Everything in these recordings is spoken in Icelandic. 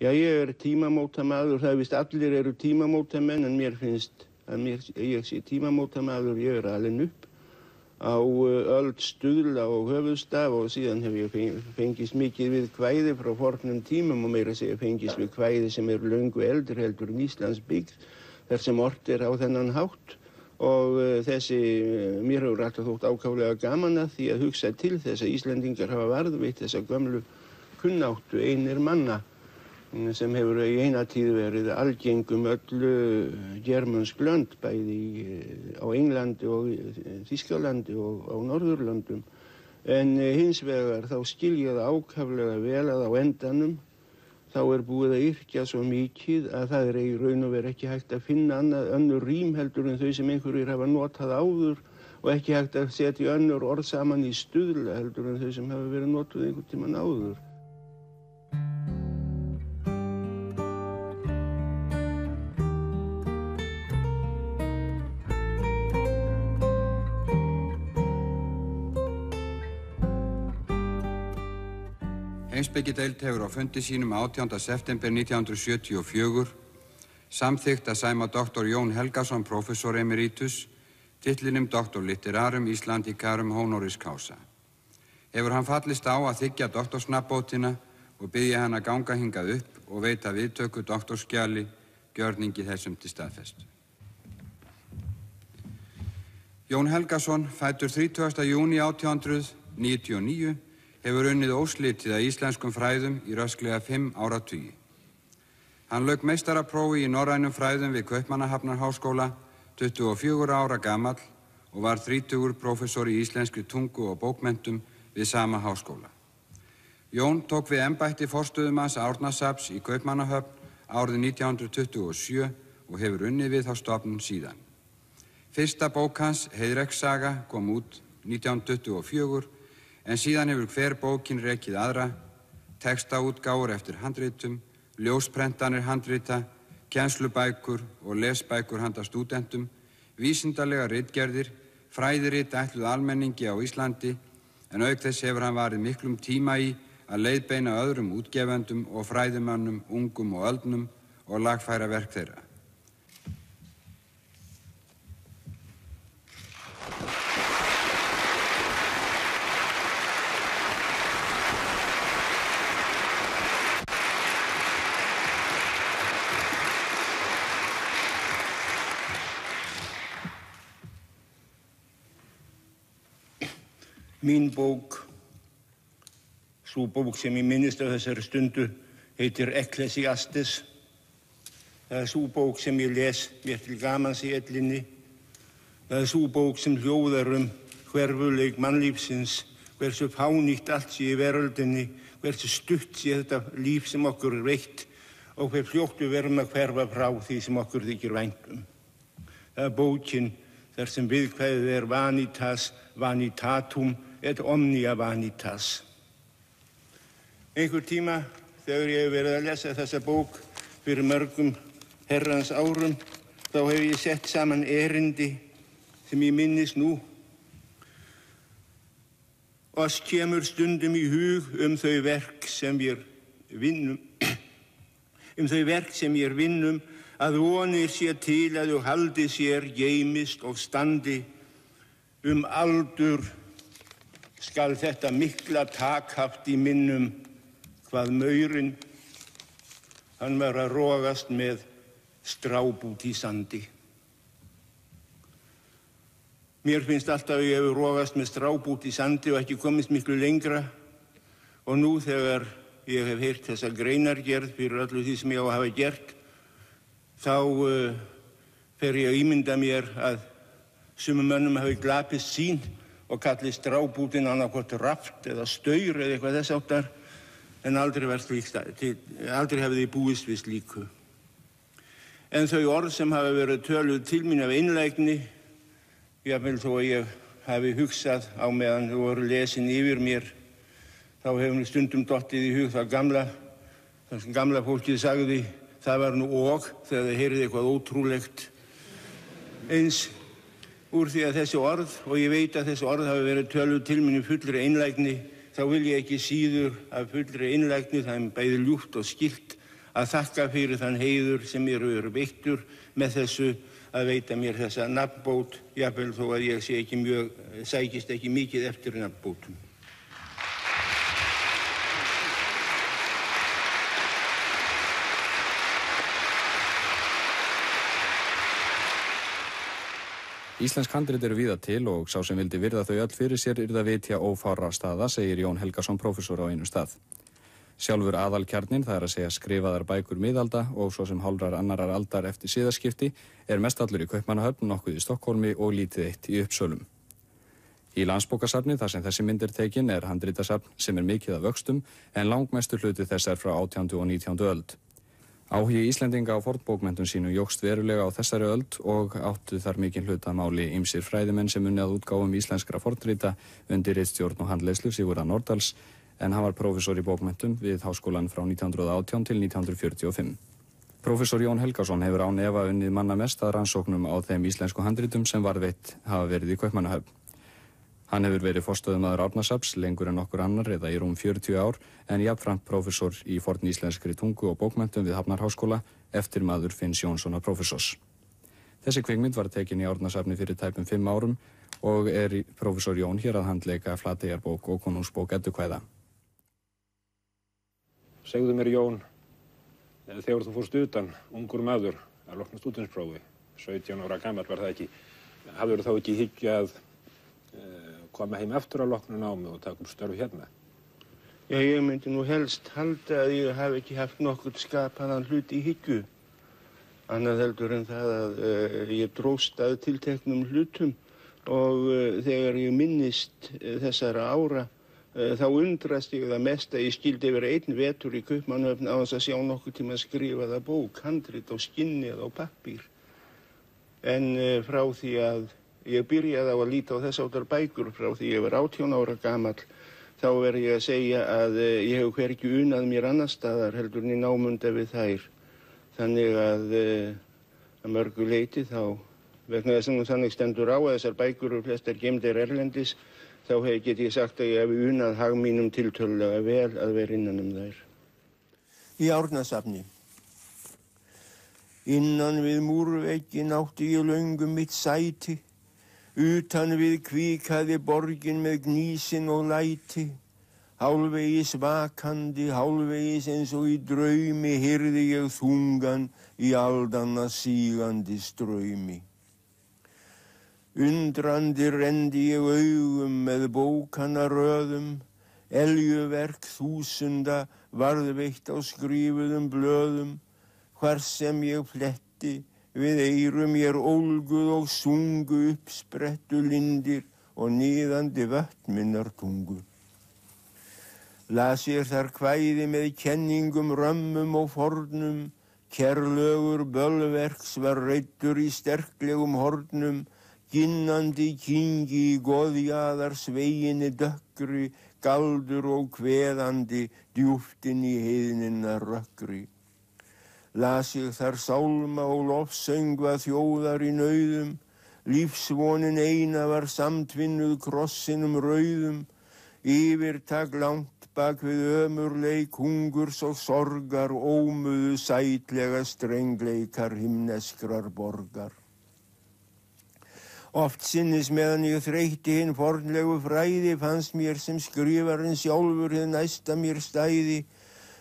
Ég er tímamótamaður, það er vist allir eru tímamótamenn en mér finnst að mér, ég sé tímamótamaður, ég er alveg upp á uh, öll stuðla og höfustaf og síðan hef ég fengist mikið við kvæði frá fornum tímum og meira segja fengist við kvæði sem eru löngu eldur heldur en Íslands byggð þar sem ort er á þennan hátt. Og uh, þessi, uh, mér hefur alltaf þótt ákálega gaman að því að hugsa til þess að Íslandingar hafa varðvitt þessa gömlu kunnáttu einir manna sem hefur í eina tíð verið algengum öllu germansk lönd bæði á Englandi og Þískalandi og á Norðurlandum en hins vegar þá skilja það ákaflega vel að á endanum þá er búið að yrkja svo mikið að það er í raun og verið ekki hægt að finna annað, önnur rým heldur en þau sem einhverjir hafa notað áður og ekki hægt að setja önnur orð saman í stuðla heldur en þau sem hafa verið notað einhvern tíman áður. Heimsbyggideild hefur á fundi sínum 18. september 1974 samþygt að sæma doktor Jón Helgason, professor emeritus, tillinum doktor litterarum Íslandikarum honoris causa. Hefur hann fallist á að þykja doktorsnabótina og byggja hann að ganga hingað upp og veita viðtöku doktorskjali gjörningi þessum til staðfestu. Jón Helgason fættur 30. júni 1899 hefur unnið óslitið að íslenskum fræðum í rösklega fimm áratugi. Hann lög meistaraprófi í norrænum fræðum við Kaupmannahafnarháskóla 24 ára gammal og var 30 professor í íslenskri tungu og bókmentum við sama háskóla. Jón tók við ennbætti forstuðumans Árnasaps í Kaupmannahöfn árið 1927 og hefur unnið við þá stofnun síðan. Fyrsta bók hans, Heiðrekssaga, kom út 1924 en síðan hefur hver bókin rekið aðra, textaútgáur eftir handritum, ljósprentanir handrita, kjenslubækur og lesbækur handa stúdentum, vísindarlega rittgerðir, fræðiritt ætluð almenningi á Íslandi, en auk þess hefur hann varið miklum tíma í að leiðbeina öðrum útgefendum og fræðumannum, ungum og öldnum og lagfæra verk þeirra. Mín bók, svo bók sem ég minnist af þessari stundu, heitir Ecclesiastes. Það er svo bók sem ég les mér til gamans í ellinni. Það er svo bók sem hljóðar um hverfuleik mannlífsins, hversu fánýtt allt sé í veröldinni, hversu stutt sé þetta líf sem okkur er veitt og hver fljóttu verum að hverfa frá því sem okkur þykir væntum. Það er bókin þar sem viðkvæðið er vanitas, vanitatum, et omnia vanitas. Einhver tíma þegar ég hef verið að lesa þessa bók fyrir mörgum herrans árum þá hef ég sett saman erindi sem ég minnist nú. Oss kemur stundum í hug um þau verk sem við vinnum, um þau verk sem ég vinnum að vonir sé til að þú haldi sér, geimist og standi um aldur skal þetta mikla takhaft í minnum hvað maurinn hann var að rógast með strábút í sandi. Mér finnst alltaf að ég hefur rógast með strábút í sandi og ekki komist miklu lengra og nú þegar ég hef heyrt þessa greinargerð fyrir öllu því sem ég á að hafa gert þá uh, fer ég að ímynda mér að sumum mönnum hafi glapist sín og kalli strábútin annarkort raft eða staur eða eitthvað þess áttar en aldrei, aldrei hefði búist við slíku. En þau orð sem hafa verið töluð til mín af einlægni, jáfnveil þó að ég hafi hugsað á meðan þú voru lesin yfir mér, þá hefur stundum dottið í hug það gamla, það sem gamla fólkið sagði, það var nú og þegar þið heyrði eitthvað ótrúlegt eins úr því að þessi orð, og ég veit að þessi orð hafi verið töluð til minni fullri einlægni, þá vil ég ekki síður af fullri einlægni, það er bæði ljúft og skilt, að þakka fyrir þann heiður sem mér eru veittur með þessu að veita mér þessa nafnbót, jáfnvel þó að ég ekki mjög, sækist ekki mikið eftir nafnbótum. Íslensk handrit eru víða til og sá sem vildi virða þau öll fyrir sér yrða vitja ófára staða, segir Jón Helgason, profesor á einu stað. Sjálfur aðalkjarnin, það er að segja skrifaðar bækur miðalda og svo sem hálrar annarar aldar eftir síðaskipti, er mestallur í Kaupmannahöfn, nokkuð í Stokkólmi og lítið eitt í Uppsölum. Í landsbókasafni, þar sem þessi myndir tekin, er handrítasafn sem er mikið af vöxtum en langmestur hluti þess er frá 18. og 19. öld. Áhugi Íslendinga á fornbókmentum sínu jógst verulega á þessari öld og áttu þar mikinn hluta máli ymsir fræðimenn sem unnið útgáfum íslenskra fornrýta undir rittstjórn og handleyslu Sigurða Nordals en hann var profesor í bókmentum við háskólan frá 1918 til 1945. Profesor Jón Helgarsson hefur án efa unnið manna mest að rannsóknum á þeim íslensku handritum sem varðveitt hafa verið í Kaupmannahöfn. Hann hefur verið fórstöðumadur Árnasaps lengur en okkur annar eða í rúm 40 ár en jafnframt profesor í forn íslenskri tungu og bókmentum við Hafnarháskóla eftir maður Finns Jónssonar profesors. Þessi kvikmynd var tekin í Árnasafni fyrir tæpum 5 árum og er profesor Jón hér að handleika Flategjarbók og konungsbók Eddukvæða. Segðu mér Jón, þegar þú fórst utan, ungur maður, að lokna stúdinsprófi, 17 ára gammal var það ekki, hafður þá ekki higgja að uh, koma heim eftir að lokna námi og taka upp störfu hérna? Já, ég myndi nú helst halda að ég haf ekki haft nokkur skapaðan hlut í higgju. Annað heldur en það að uh, ég dróst að tilteknum hlutum og uh, þegar ég minnist þessara ára þá undrast ég það mest að ég skildi yfir einn vetur í Kaupmannhöfn á þess að sjá nokkuð tíma að skrifa það bók, handrit á skinni eða á pappír. En uh, frá því að ég byrjaði á að líta á þess áttar bækur frá því ég var 18 ára gamal þá verð ég að segja að uh, ég hef hverki unað mér annar staðar heldur en í námunda við þær. Þannig að uh, að mörgu leiti þá vegna þess að þannig stendur á að þessar bækur og flestar gemdir erlendis þá get ég sagt að ég hef unað hag mínum tiltölulega vel að vera innan um þær. Í árnasafni. Innan við múrveikin átti ég laungum mitt sæti, utan við kvíkaði borgin með gnísin og læti, hálfvegis vakandi, hálfvegis eins og í draumi hyrði ég þungan í aldanna sígandi ströymi. Undrandi rendi ég augum með bókana röðum, eljuverk þúsunda varðveitt á skrifuðum blöðum, hvar sem ég fletti við eirum ég er ólguð og sungu uppsprettu lindir og niðandi vöttminnar tungu. Las ég þar hvæði með kenningum, römmum og fornum, kerlögur bölverks var reytur í sterklegum hornum, Ginnandi kingi í goðjaðar sveginni dökkri, galdur og kveðandi djúftin í heiðnina rökkri. Las ég þar sálma og lofsöngva þjóðar í nauðum, lífsvonin eina var samtvinnuð krossinum rauðum, yfirtak langt bak við ömurleik, hungurs og sorgar, ómuðu sætlega strengleikar himneskrar borgar. Oft sinnis meðan ég þreyti hinn fornlegu fræði fannst mér sem skrifarinn sjálfur hinn næsta mér stæði.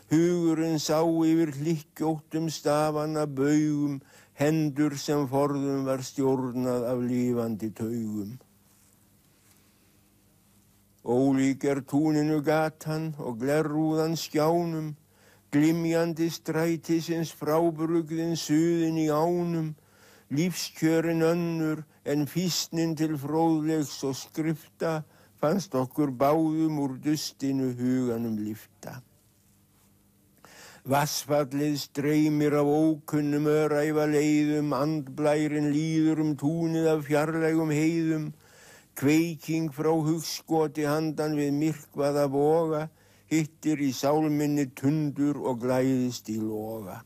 Hugurinn sá yfir hlikkjóttum stafana baugum, hendur sem forðum var stjórnað af lífandi taugum. Ólík er túninu gatan og glerrúðan skjánum, glimjandi strætisins frábrugðin suðin í ánum, lífskjörin önnur, en físnin til fróðlegs og skrifta fannst okkur báðum úr dustinu huganum lifta. Vassfallið streymir af ókunnum öræfa leiðum, andblærin líður um túnið af fjarlægum heiðum, kveiking frá hugskoti handan við myrkvaða boga, hittir í sálminni tundur og glæðist í loga.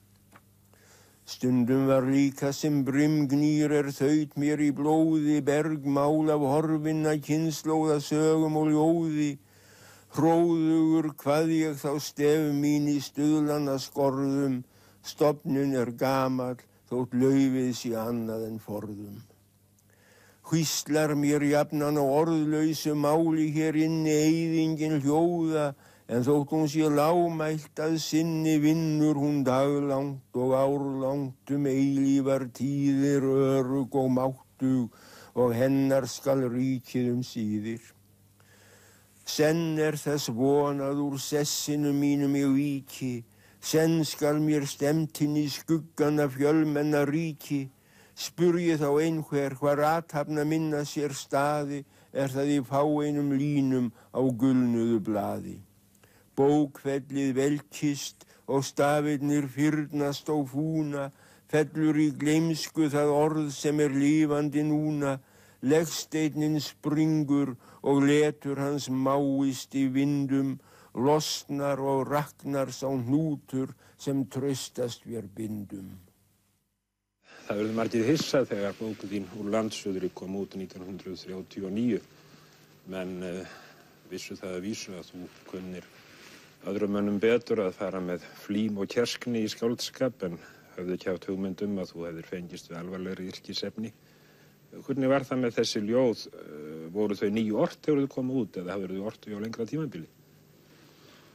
Stundum var líka sem brimgnýr er þaut mér í blóði, bergmál af horfinna kynnslóða sögum og ljóði. Hróðugur hvað ég þá stef mín í stuðlana skorðum, Stopnun er gamal, þótt laufið sé annað en forðum. Hvíslar mér jafnan á orðlausu máli hér inni eyðingin hljóða, en þótt hún sé lámælt að sinni vinnur hún daglangt og árlangt um eilívar tíðir örug og máttug og hennar skal ríkið um síðir. Senn er þess vonað úr sessinu mínum í víki, senn skal mér stemtinn í skuggana fjölmenna ríki, spurji þá einhver hvar athafna minna sér staði, er það í fáeinum línum á gulnuðu blaði. Bókfellið velkist og stafirnir fyrnast á fúna, fellur í gleimsku það orð sem er lífandi núna, leggsteinin springur og letur hans máist í vindum, losnar og raknar sá hnútur sem tröstast við bindum. Það verður margir hissa þegar bóku þín úr landsöðri kom út 1939, menn uh, vissu það að vísu að þú kunnir öðrum mönnum betur að fara með flím og kjerskni í skáldskap en ekki haft hugmyndum að þú hefðir fengist við alvarlegri yrkisefni. Hvernig var það með þessi ljóð? Uh, voru þau nýju orð þegar þau komu út eða hafður þau orði á lengra tímabili?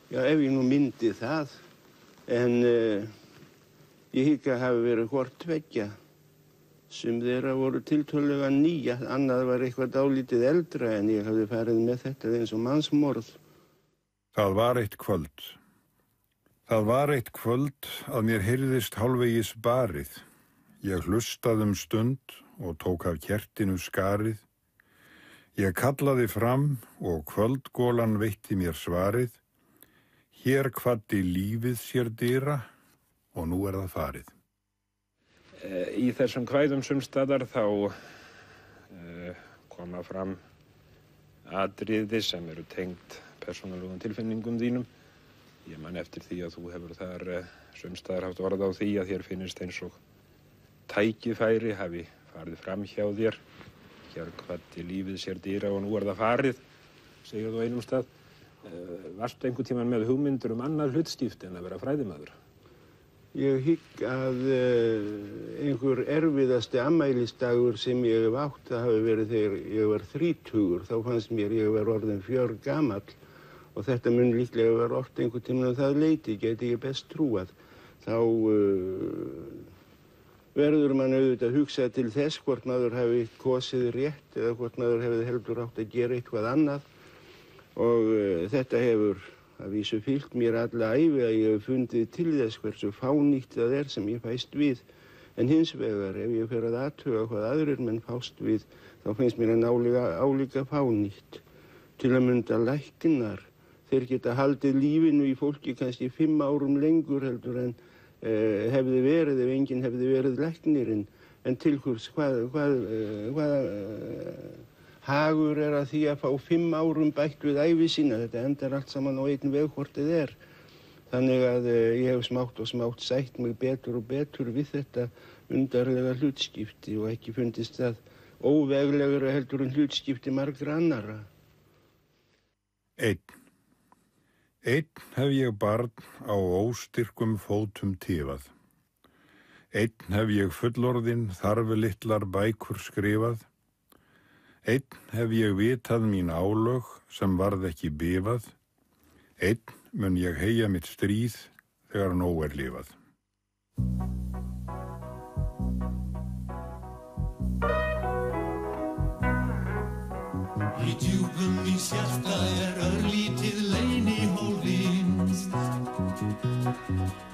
Já, ef ég nú myndi það, en uh, ég hygg að hafi verið hvort tveggja sem þeirra voru tiltölulega nýja, annað var eitthvað dálítið eldra en ég hafði farið með þetta eins og mannsmorð. Það var eitt kvöld. Það var eitt kvöld að mér heyrðist hálfegis barið. Ég hlustað um stund og tók af kertinu skarið. Ég kallaði fram og kvöldgólan veitti mér svarið. Hér kvatti lífið sér dýra og nú er það farið. Í þessum kvæðum sumstaðar þá uh, koma fram atriði sem eru tengt persónalugum tilfinningum þínum. Ég man eftir því að þú hefur þar uh, sumstaðar haft orð á því að þér finnist eins og tækifæri hafi farið fram hjá þér. Hér hvati lífið sér dýra og nú er það farið, segir þú einum stað. Uh, varstu einhver tíman með hugmyndur um annað hlutskipti en að vera fræðimaður? Ég hygg að uh, einhver erfiðasti ammælistagur sem ég hef átt að hafi verið þegar ég var þrítugur. Þá fannst mér ég var orðin fjör gamall og þetta mun líklega vera orðt einhver tíma og það leiti, geti ég best trúað. Þá uh, verður mann auðvitað að hugsa til þess hvort maður hefði kosið rétt eða hvort maður hefði heldur átt að gera eitthvað annað. Og uh, þetta hefur að vísu fyllt mér alla æfi að ég hef fundið til þess hversu fánýtt það er sem ég fæst við. En hins vegar ef ég fer að aðtuga hvað aðrir menn fást við þá finnst mér að nálega álíka fánýtt til að mynda læknar. Þeir geta haldið lífinu í fólki kannski fimm árum lengur heldur en hefði verið ef enginn hefði verið læknirinn en til hvers hvað, hvað, uh, hvað uh, hagur er að því að fá fimm árum bætt við æfi sína. Þetta endar allt saman á einn veg hvort þið er. Þannig að ég hef smátt og smátt sætt mig betur og betur við þetta undarlega hlutskipti og ekki fundist það óveglegur heldur en hlutskipti margra annara. Einn. Einn hef ég barn á óstyrkum fótum tífað. Einn hef ég fullorðin þarfi litlar bækur skrifað. Einn hef ég vitað mín álög sem varð ekki bifað. Einn mun ég heia mitt stríð þegar nóg er lifað. Í djúpum í sjarta er Thank you.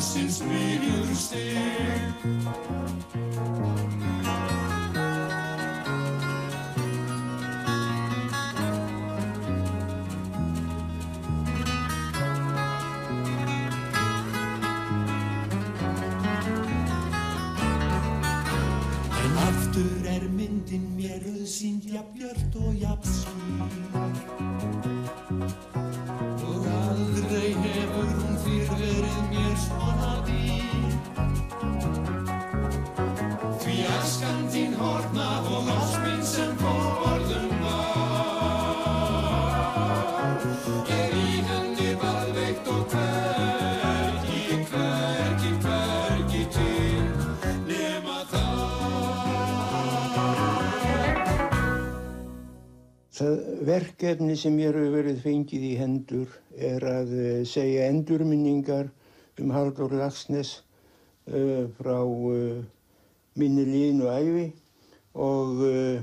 since we Það verkefni sem mér hefur verið fengið í hendur er að eh, segja endurminningar um Halldór Lagsnes uh, frá uh, minni líðin og æfi og uh,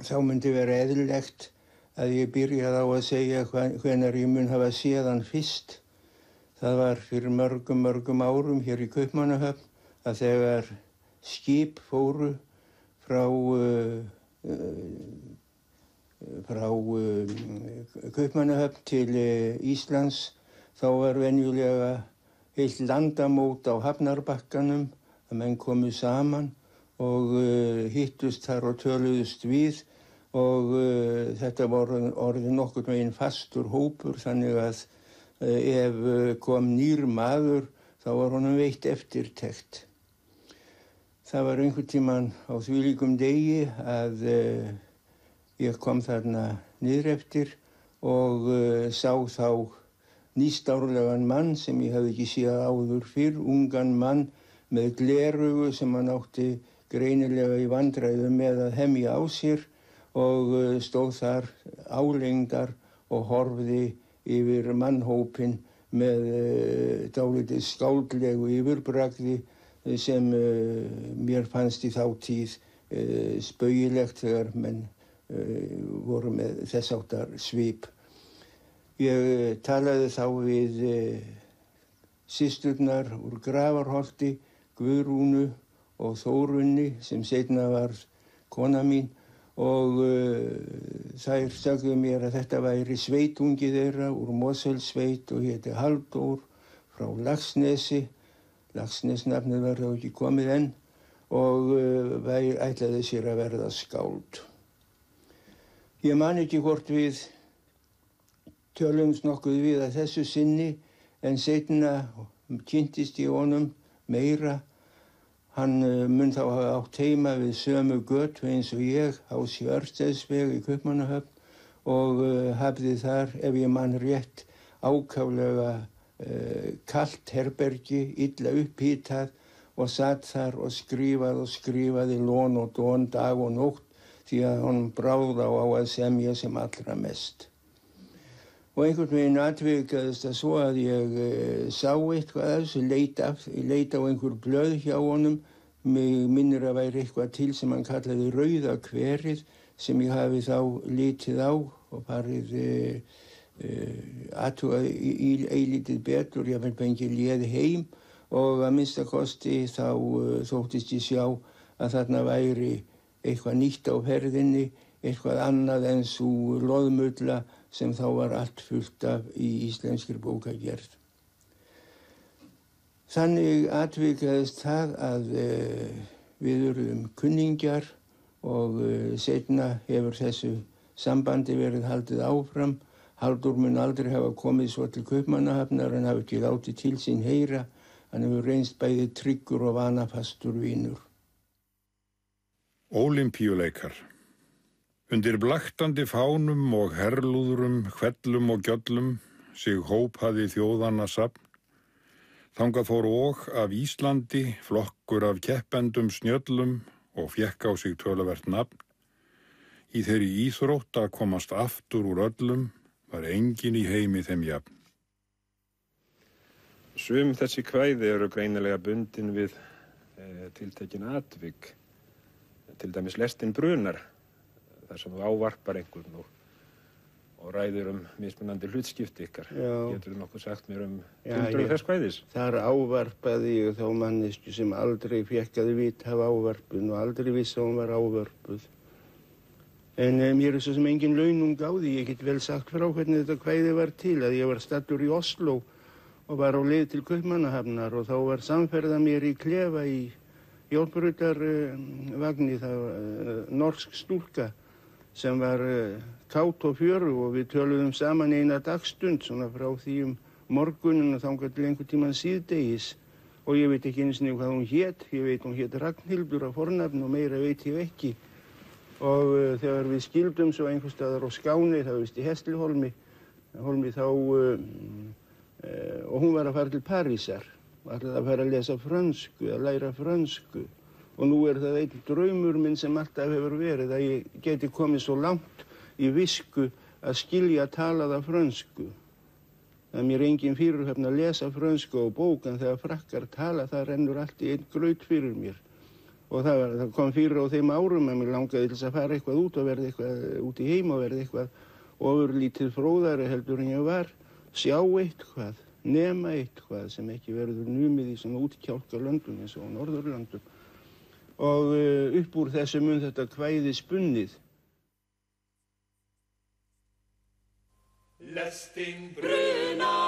þá myndi vera eðlilegt að ég byrjaði á að segja hvenær ég mun hafa séð hann fyrst. Það var fyrir mörgum, mörgum árum hér í Kaupmannahöfn að þegar skip fóru frá frá uh, Kaupmannahöfn til uh, Íslands þá var venjulega heilt landamót á Hafnarbakkanum að menn komu saman og uh, hittust þar og töluðust við og uh, þetta var orðið nokkur meginn fastur hópur þannig að uh, ef uh, kom nýr maður þá var honum veitt eftirtekt. Það var einhvern tíman á því líkum degi að uh, ég kom þarna niður eftir og uh, sá þá nýstárlegan mann sem ég hafði ekki séð áður fyrr, ungan mann með glerugu sem hann átti greinilega í vandræðu með að hemja á sér og uh, stóð þar álengdar og horfði yfir mannhópin með dálítið skáldlegu yfirbragði sem uh, mér fannst í þá tíð uh, spauilegt þegar menn uh, voru með þess áttar svip. Ég talaði þá við sýsturnar úr Gravarholti, Guðrúnu og Þórunni sem setna var kona mín og uh, þær sagðu mér að þetta væri sveitungi þeirra úr Moselsveit og hétti Halldór frá Lagsnesi Lagsnesnafnið var þá ekki komið enn og uh, væri, ætlaði sér að verða skáld. Ég man ekki hvort við tölumst nokkuð við að þessu sinni en setna kynntist ég honum meira. Hann uh, mun þá hafa átt heima við sömu götu eins og ég á Sjörsteinsveg í Kaupmannahöfn og uh, hafði þar, ef ég man rétt, ákaflega uh, kalt herbergi, illa upphýtað og satt þar og skrifaði og skrifaði lón og dón dag og nótt því að hann bráð á að semja sem allra mest. Og einhvern veginn atvikaðist það svo að ég uh, sá eitthvað að þessu, leit, af, leit á einhver blöð hjá honum, mig minnir að væri eitthvað til sem hann kallaði rauða hverið sem ég hafi þá litið á og farið í eilítið betur, ég fengi fengið léð heim og að minnstakosti þá þóttist ég sjá að þarna væri eitthvað nýtt á ferðinni, eitthvað annað en svo loðmulla sem þá var allt fullt af í íslenskir bókagerð. Þannig atvikaðist það að uh, við erum kunningjar og uh, setna hefur þessu sambandi verið haldið áfram. Haldur mun aldrei hafa komið svo til kaupmannahafnar en hafi ekki látið til sín heyra. Hann hefur reynst bæði tryggur og vanafastur vínur. Ólimpíuleikar Undir blaktandi fánum og herlúðrum, hvellum og gjöllum sig hópaði þjóðanna sapn. Þangað fór og af Íslandi flokkur af keppendum snjöllum og fjekk á sig töluvert nafn. Í þeirri íþrótt að komast aftur úr öllum var engin í heimi þeim jafn. Sum þessi kvæði eru greinilega bundin við e, tiltekin atvik. til dæmis lestin brunar þar sem þú ávarpar einhvern og, og ræðir um mismunandi hlutskipti ykkar. Já. Getur þú nokkuð sagt mér um ég- þess kvæðis? Þar ávarpaði ég þá mannesku sem aldrei fekk að vita af ávarpun og aldrei vissi að hún var ávörpuð. En eh, mér er svo sem engin launung á því, ég get vel sagt frá hvernig þetta kvæði var til, að ég var stattur í Oslo og var á leið til Kaupmannahafnar og þá var samferða mér í klefa í jólbrutarvagni, það var uh, norsk stúlka sem var uh, kátt og fjöru og við töluðum saman eina dagstund svona frá því um morgunin og þangað til einhver tíman síðdegis. Og ég veit ekki eins og hvað hún hét, ég veit hún hét Ragnhildur á fornafn og meira veit ég ekki og uh, þegar við skildum svo einhver staðar á Skáni, það var vist í Hestlihólmi Hólmi þá uh, uh, og hún var að fara til Parísar og ætlaði að fara að lesa frönsku, að læra frönsku og nú er það einn draumur minn sem alltaf hefur verið að ég geti komið svo langt í visku að skilja að tala það frönsku. Það er mér engin fyrirhöfn að lesa frönsku og bók en þegar frakkar tala það rennur allt í einn graut fyrir mér. Og það, var, það kom fyrir á þeim árum að mér langaði til þess að fara eitthvað út og verða eitthvað út í heim og verða eitthvað ofurlítið fróðari heldur en ég var. Sjá eitthvað, nema eitthvað sem ekki verður numið í svona útkjálka löndum eins og Norðurlöndum. Og uh, upp úr þessu mun þetta kvæði spunnið. Lestin brunar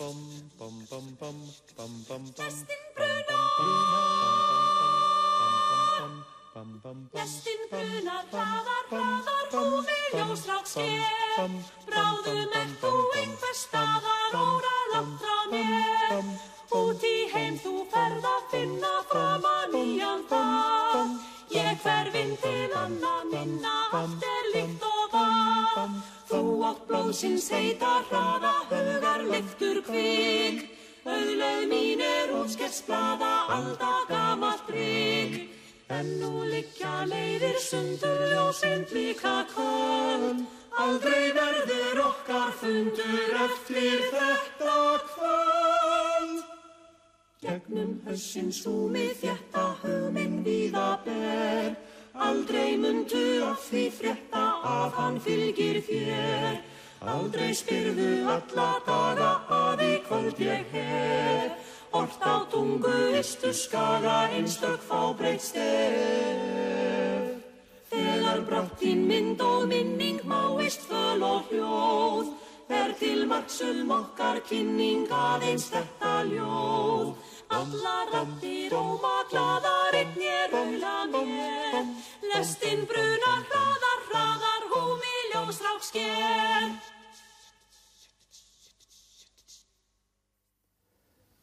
Bum bum Lestin brunar, hraðar, hraðar, húfi ljósrák sker. Bráðum er þú einhver staðar, óra langt frá mér. Út í heim þú ferð að finna framan nýjan dag. Ég hverfinn til annan minna, allt er líkt og var. Þú átt blóðsins heita hraða, hugar liftur kvik. Auðlaug mín er útsketsblada, alda gamalt rík. En nú liggja leiðir sundur ljósinn blíka kvöld. Aldrei verður okkar fundur eftir þetta kvöld. Gegnum hausinn súmið þétta hugminn víða ber. Aldrei mundu af því frétta að hann fylgir þér. Aldrei spyrðu alla daga að í kvöld ég hef. Ort á tungu istu skaga einstök fábreytt stef. Þegar brátt þín mynd og minning máist föl og hljóð, er til margsum okkar kynning aðeins þetta sker.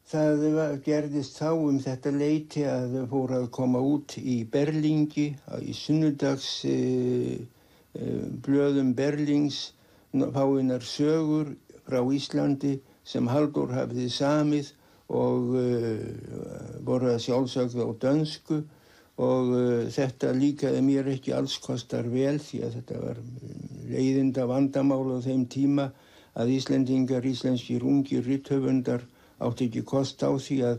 Það gerðist þá um þetta leiti að þau fóru að koma út í Berlingi, í sunnudags uh, uh, blöðum Berlings, fáinnar sögur frá Íslandi sem Haldur hafði samið og uh, voru að sjálfsögðu á dönsku og uh, þetta líkaði mér ekki alls kostar vel því að þetta var leiðinda vandamál á þeim tíma að Íslendingar, íslenskir ungir rithöfundar átti ekki kost á því að,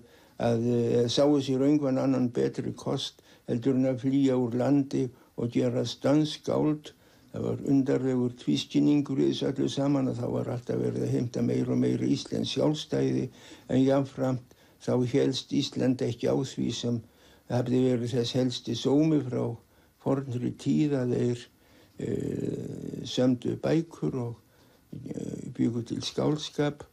að e, sáu sér einhvern annan betri kost heldur en að flýja úr landi og gera stönskáld. Það var undarlegur tvískinningur í þessu öllu saman að þá var alltaf verið að heimta meira og meira Íslands sjálfstæði en jáfnframt þá helst Ísland ekki á því sem hafði verið þess helsti sómi frá fornri tíð að þeir e, sömdu bækur og e, byggu til skálskap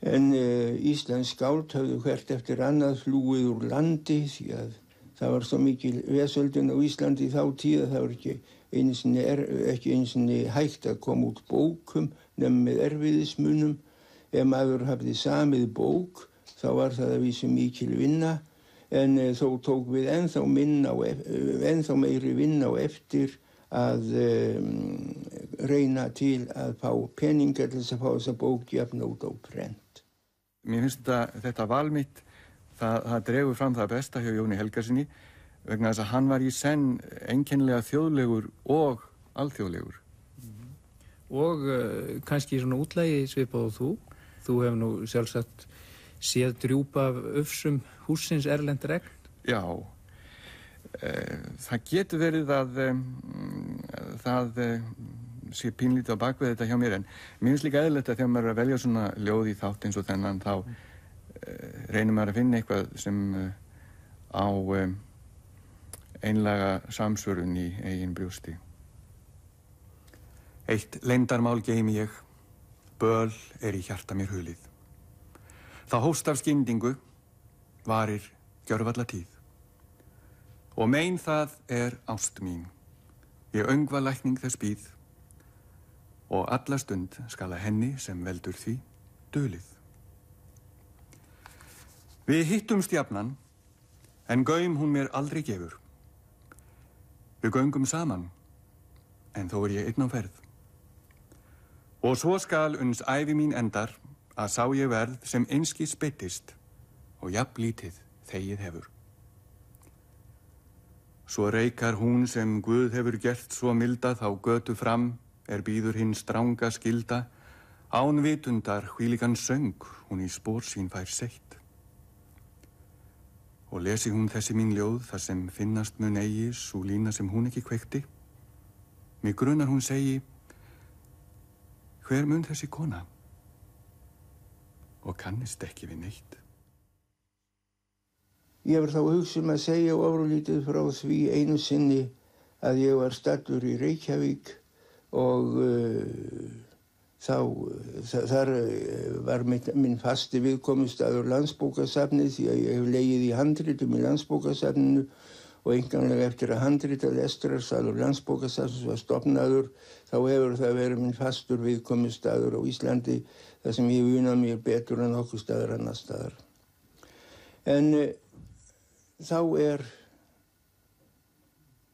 En uh, Íslands skáld hafðu hvert eftir annað flúið úr landi því að það var svo mikil vesöldin á Íslandi í þá tíð að það var ekki einsinni, er, ekki einsinni hægt að koma út bókum nefn með erfiðismunum. Ef maður hafði samið bók þá var það að vísu mikil vinna en uh, þó tók við ennþá, uh, ennþá meiri vinna og eftir að um, reyna til að fá peningar til þess að fá þessa bók jafn út á prent. Mér finnst þetta, þetta val mitt, það, það dregur fram það besta hjá Jóni Helgarsinni vegna þess að hann var í senn einkennilega þjóðlegur og alþjóðlegur. og uh, kannski svona útlægi svipað og þú. Þú hefur nú sjálfsagt séð drjúpa af öfsum húsins Erlend regn. Já, uh, það getur verið að um, það uh, sé pínlítið á bakvið þetta hjá mér en mér finnst líka eðlert að þegar maður er að velja svona ljóð í þátt eins og þennan þá reynir maður að finna eitthvað sem á einlega samsvörun í eigin brjústi. Eitt leindarmál geimi ég, böl er í hjarta mér hulið. Það hóst af skyndingu, varir gjörfalla tíð. Og mein það er ást mín, ég öngva lækning þess býð og alla stund skala henni sem veldur því dölið. Við hittum stjafnan, en gaum hún mér aldrei gefur. Við göngum saman, en þó er ég einn á ferð. Og svo skal uns æfi mín endar að sá ég verð sem einski speittist og jafn lítið þegið hefur. Svo reykar hún sem Guð hefur gert svo milda þá götu fram er býður hinn stránga skilda án vitundar hvílikan söng hún í spór sín fær seitt. Og lesi hún þessi mín ljóð þar sem finnast mun eigi svo lína sem hún ekki kveikti. Mér grunar hún segi Hver mun þessi kona? Og kannist ekki við neitt. Ég var þá hugsum að segja ofrúlítið frá því einu sinni að ég var stattur í Reykjavík og uh, þá, þar var minn, minn fasti viðkomustadur landsbókasafnið því að ég hef leigið í handritum í landsbókasafninu og enganlega eftir að handrita lestrarsalur landsbókasafnins var stopnaður þá hefur það verið minn fastur viðkomustadur á Íslandi þar sem ég vunað mér betur en okkur staður annar staðar. En uh, þá er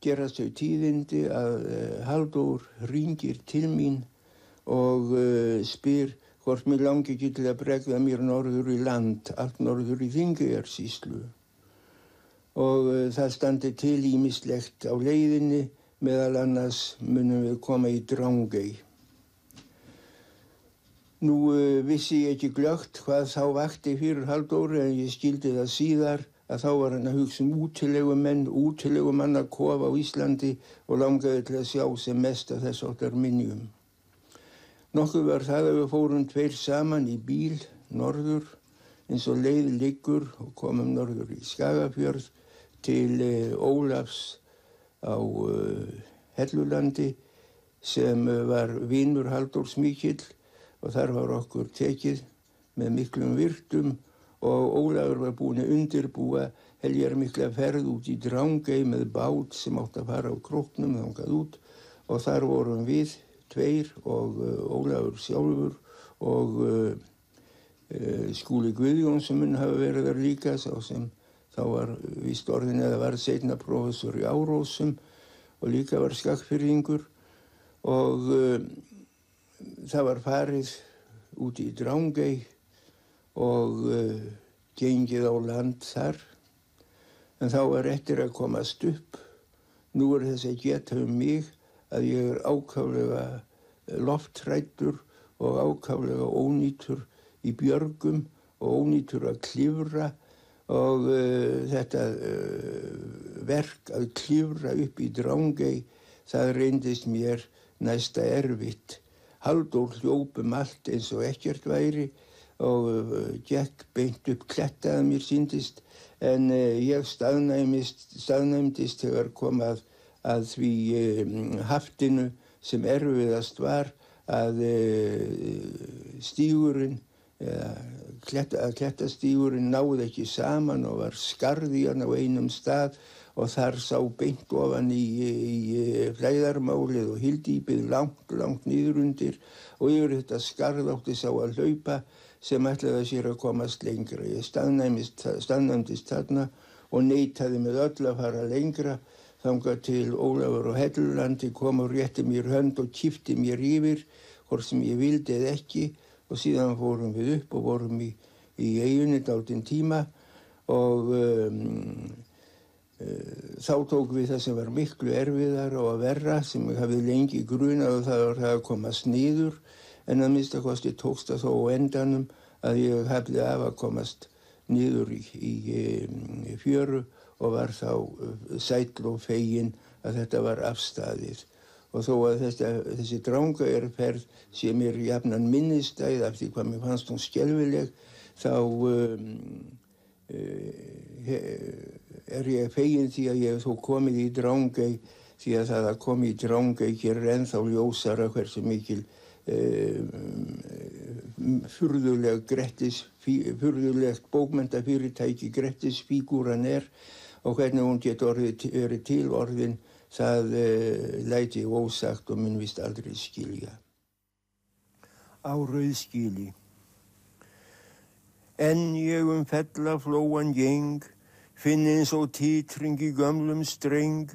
gerast þau tíðindi að uh, Haldur ringir til mín og uh, spyr hvort mér langi ekki til að bregða mér norður í land, allt norður í Þingeyjarsíslu. Og uh, það standi til ímislegt á leiðinni, meðal annars munum við koma í Drángei. Nú vissi ég ekki glögt hvað þá vakti fyrir Haldur en ég skildi það síðar að þá var hann að hugsa um útilegu menn, útilegu manna kofa á Íslandi og langaði til að sjá sem mest að þess áttar minnjum. Nokkuð var það að við fórum tveir saman í bíl, norður, eins og leið liggur og komum norður í Skagafjörð til uh, Ólafs á uh, Hellulandi sem uh, var vinnur Halldórs Mikill og þar var okkur tekið með miklum virtum og Ólafur var búin að undirbúa heljar mikla ferð út í Drángei með bát sem átt að fara á króknum þangað út og þar vorum við tveir og Ólafur sjálfur og uh, uh, Skúli Guðjón sem mun hafa verið þar líka sá sem þá var vist orðin eða var setna professor í Árósum og líka var skakfyrringur og það var farið út í Drángei og uh, gengið á land þar. En þá er eftir að komast upp nú er þess að geta um mig að ég er ákaflega loftrættur og ákaflega ónýtur í björgum og ónýtur að klifra og uh, þetta uh, verk að klifra upp í drángei það reyndist mér næsta erfitt. Haldur hljópum allt eins og ekkert væri og gekk beint upp klettaða mér síndist en ég staðnæmdist þegar kom að, að því haftinu sem erfiðast var að stígurinn, kletta, klettastígurinn náði ekki saman og var skarð í hann á einum stað og þar sá beint ofan í, í, flæðarmálið og hildýpið langt, langt nýður undir og yfir þetta skarð átti sá að hlaupa sem ætlaði sér að komast lengra. Ég staðnæmdist þarna og neytaði með öll að fara lengra þanga til Ólafur og Hellulandi kom og rétti mér hönd og kýfti mér yfir hvort sem ég vildi eða ekki og síðan fórum við upp og vorum í, í eiginni dáltinn tíma og um, Þá tók við það sem var miklu erfiðar og að verra sem hafði lengi grunað og það var það að komast nýður en að mista kosti tókst það þó endanum að ég hafði af að komast nýður í, í, í fjöru og var þá sætl og fegin að þetta var afstæðið og þó að þetta, þessi drangaerferð sé mér jafnan minnistæð af því hvað mér fannst hún skjálfileg þá um, uh, er ég fegin því að ég þó komið í Drángei því að það að koma í Drángei gerir ennþá ljósara hversu mikil um, furðuleg grettis, furðulegt bókmyndafyrirtæki grettisfígúran er og hvernig hún getur verið til orðin það uh, læti ósagt og minn vist aldrei skilja. Á rauðskili En ég um fellaflóan geng finn eins og títring í gömlum streng,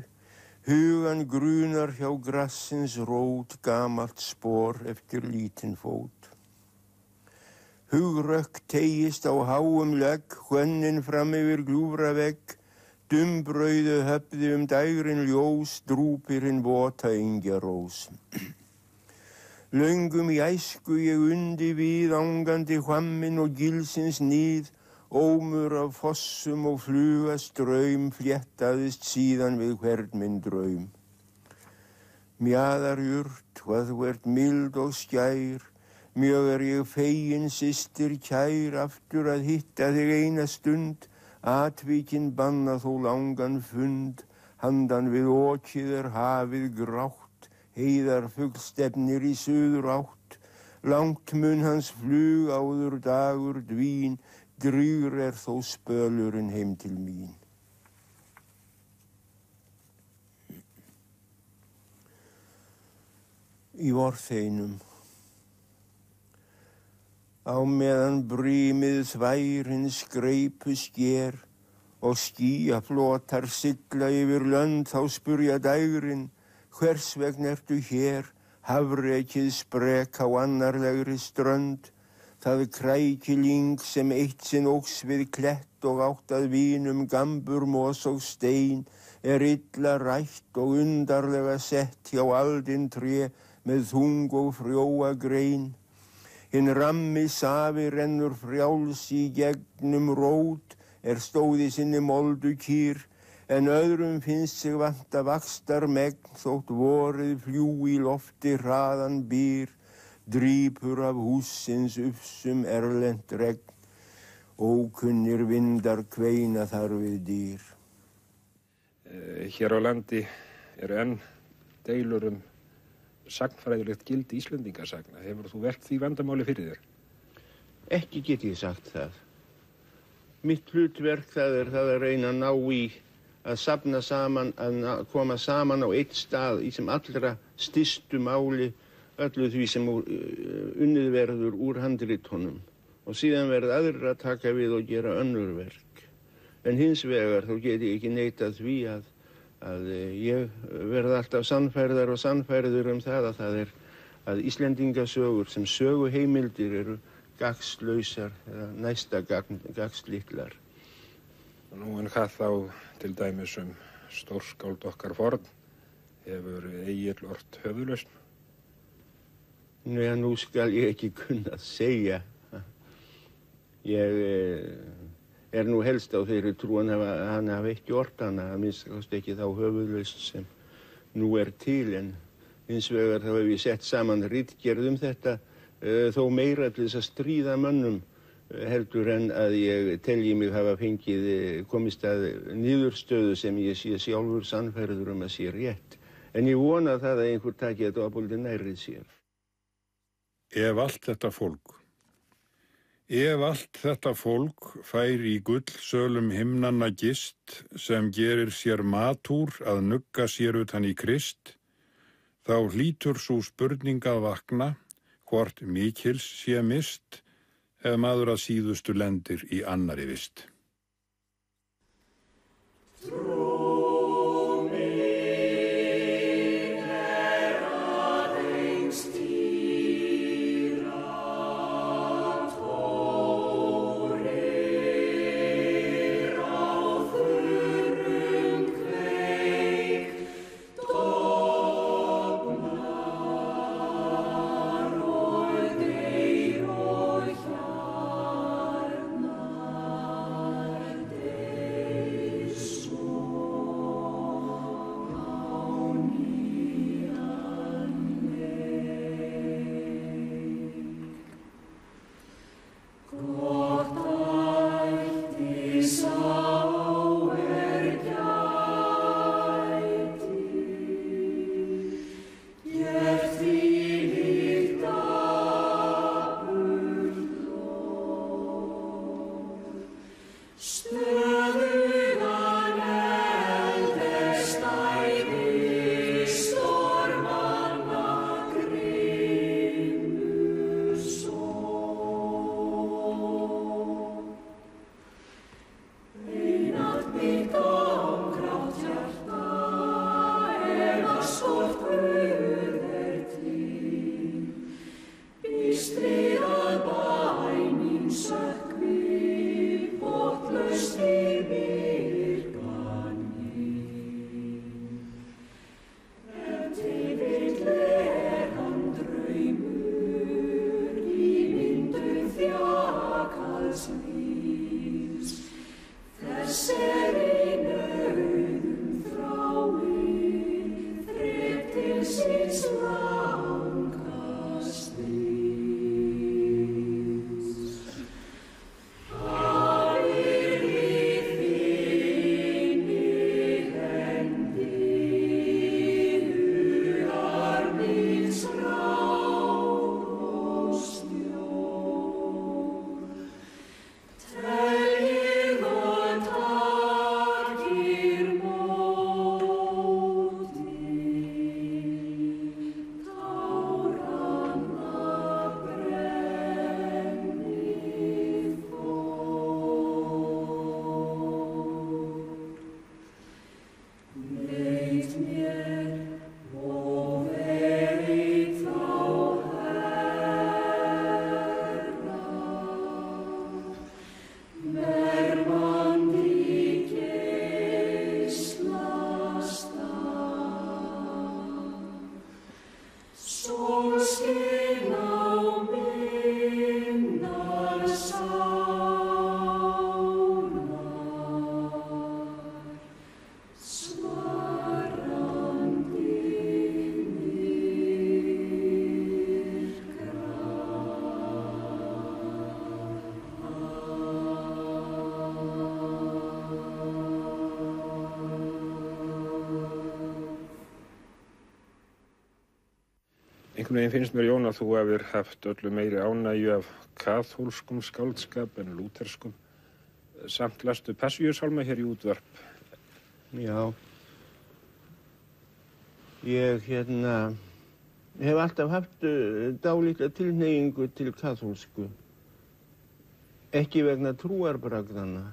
hugan grunar hjá grassins rót, gamalt spor eftir lítinn fót. Hugrökk tegist á háum legg, hönnin fram yfir gljúfra vegg, dumbrauðu höfði um dægrin ljós, drúpirinn vota yngja rós. Laungum í æsku ég undi við ángandi hvamminn og gilsins nýð, Ómur af fossum og flugast draum fléttaðist síðan við hvern minn draum. Mjaðar jurt, hvað þú ert mild og skjær, mjög er ég fegin sýstir kær aftur að hitta þig eina stund, atvíkin banna þó langan fund, handan við ókið er hafið grátt, heiðar fuggstefnir í suður átt, langt mun hans flug áður dagur dvín, Drýr er þó spölurinn heim til mín. Í vorþeinum Á meðan brímið þværin skreipu sker og skíaflótar sigla yfir lönd þá spurja dægrin hvers vegna ertu hér hafreikið sprek á annarlegri strönd Það krækiling sem eitt sinn óks við klett og átt að vínum gambur, mós og stein er illa rætt og undarlega sett hjá aldinn tré með þung og frjóa grein. Hinn rammi safi rennur frjáls í gegnum rót er stóði sinni moldu kýr. En öðrum finnst sig vanta vakstar megn þótt vorið fljú í lofti hraðan býr. Drýpur af húsins uppsum erlend regn, ókunnir vindar kveina þar við dýr. Hér á landi eru enn deilur um sagnfræðilegt gildi Íslendingasagna. Hefur þú velt því vandamáli fyrir þér? Ekki get ég sagt það. Mitt hlutverk það er það að reyna að ná í að sapna saman, að koma saman á eitt stað í sem allra stystu máli öllu því sem úr, unnið verður úr handritónum og síðan verð aðrir að taka við og gera önnur verk. En hins vegar þá get ég ekki neitað því að, að ég verð alltaf sannfærðar og sannfærður um það að það er að Íslendingasögur sem söguheimildir eru gagslausar eða næsta gagslitlar. Nú en hvað þá til dæmis um stórskáld okkar forn hefur Egil Ort höfðlausn? Nú, ja, nú skal ég ekki kunna segja. Ég er nú helst á þeirri trúan að hann hafi ekki orðana, að minnst ekki þá höfuðlaust sem nú er til, en hins vegar þá hef ég sett saman rittgerð um þetta uh, þó meira til þess að stríða mönnum heldur en að ég telji mig hafa fengið komist að nýðurstöðu sem ég sé sjálfur sannferður um að sé rétt. En ég vona það að einhver taki þetta á bóldi nærrið sér. Ef allt þetta fólk, ef allt þetta fólk fær í gullsölum himnanna gist sem gerir sér matúr að nugga sér utan í krist, þá hlítur svo spurning að vakna hvort mikils sé mist ef maður að síðustu lendir í annari vist. Einhvern veginn finnst mér Jón að þú hefur haft öllu meiri ánægju af kathólskum skáldskap en lúterskum. Samt lastu Passíusálma hér í útvarp. Já. Ég hérna hef alltaf haft uh, dálítið tilneyingu til kathólsku. Ekki vegna trúarbragðana,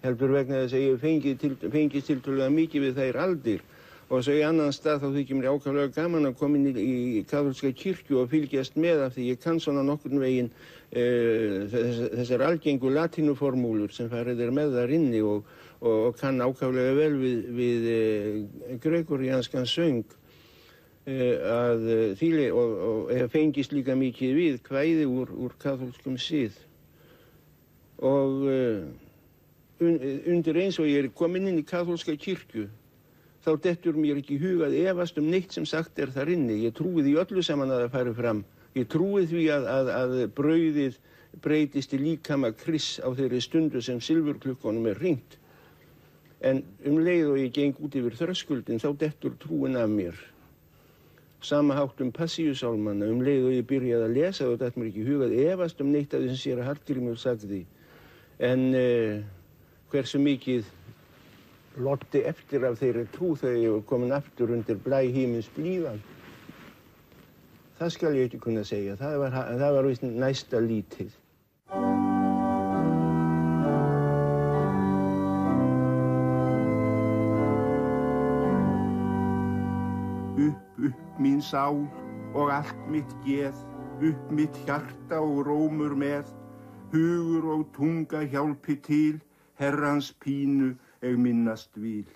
heldur vegna þess að ég fengið til, fengið tiltölulega mikið við þær aldir og svo í annan stað þá þykir mér ákvæmlega gaman að koma inn í, kathólska kirkju og fylgjast með af því ég kann svona nokkurn veginn uh, þess, þessar algengu latínuformúlur sem farið er með þar inni og, og, og kann ákvæmlega vel við, við uh, gregorianskan söng. Uh, að þýli og, og fengist líka mikið við kvæði úr, úr kathólskum síð og un, undir eins og ég er komin inn í kathólska kirkju þá dettur mér ekki í hugað efast um neitt sem sagt er þar inni. Ég trúi því öllu saman að það færi fram. Ég trúi því að, að, að brauðið breytist í líkama kriss á þeirri stundu sem silfurklukkonum er ringt. En um leið og ég geng út yfir þröskuldin þá dettur trúin af mér. Sama hátt um passíusálmanna, um leið og ég byrjaði að lesa og þetta mér ekki í hugað efast um neitt af því sem sér að Hallgrímur sagði. En uh, hversu mikið lotti eftir af þeirri trú þegar ég var komin aftur undir blæ hímins blíðan. Það skal ég ekki kunna segja, það var, það var víst næsta lítið. Upp, upp mín sál og allt mitt geð, upp mitt hjarta og rómur með, hugur og tunga hjálpi til, herrans pínu, eg minnast vil.